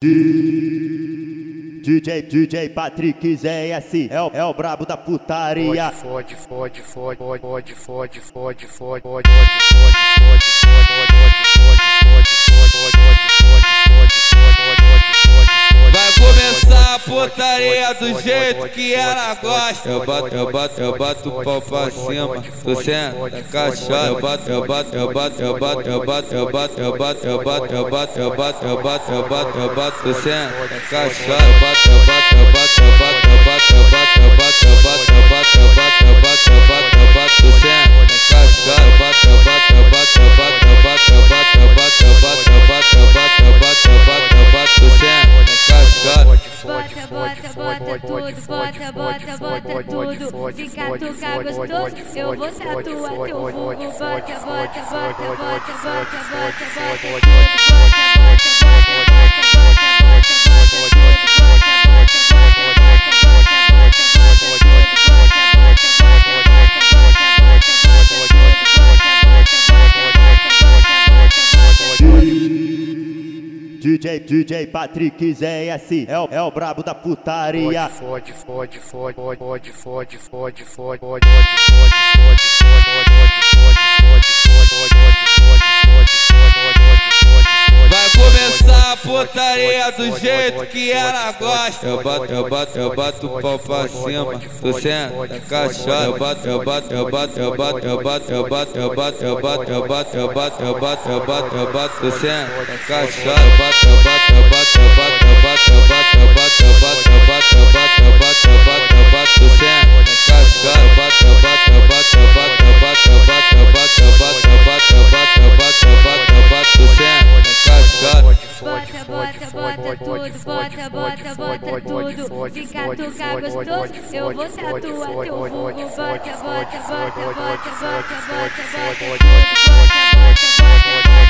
DJ, DJ Patrick ZS é o, é o brabo da putaria. Fode, fode, fode, fode, fode, fode, fode, fode, fode, fode, fode, Vai putaria do jeito que ela gosta. Eu bato, eu bato, eu bato o pau pra cima. Tu senta, caixota. Eu bato, eu bato, eu bato, eu bato, eu bato, eu bato, eu bato, eu bato, eu bato, eu bato, eu bato, eu bato, eu bato, tu senta, bato, eu bato, eu bato, eu bato, eu bato, eu bato, eu bato, eu bato, eu bato, eu bato, bota tudo. Se catucar gostoso, eu vou tatuar teu vulgo. Bota, bota, bota, bota, bota, bota, bota, bota tudo. Bota, bota, bota, bota, DJ, DJ Patrick ZS é o, é o brabo da putaria. Fode, fode, fode, fode, fode, fode, fode, fode, fode, fode, fode, fode, Vai putaria do jeito que ela gosta. Eu bato, eu bato, eu bato o pau pra cima. Tu senta, caixota. Eu bato, eu bato, eu bato, eu bato, eu bato, eu bato, eu bato, eu bato, eu bato, eu bato, eu bato, eu bato, eu bato, tu senta, caixota. Eu bato, eu bato, eu bato, eu bato, eu bato, eu bato, eu bato, eu bato, eu bato, tudo, bota, bota, bota tudo. Se catucar gostoso, eu vou tatuar teu vulgo. Bota, bota, bota, bota, bota, bota, bota tudo. Bota, bota, bota, bota, bota, bota, bota, bota, bota, bota, bota, bota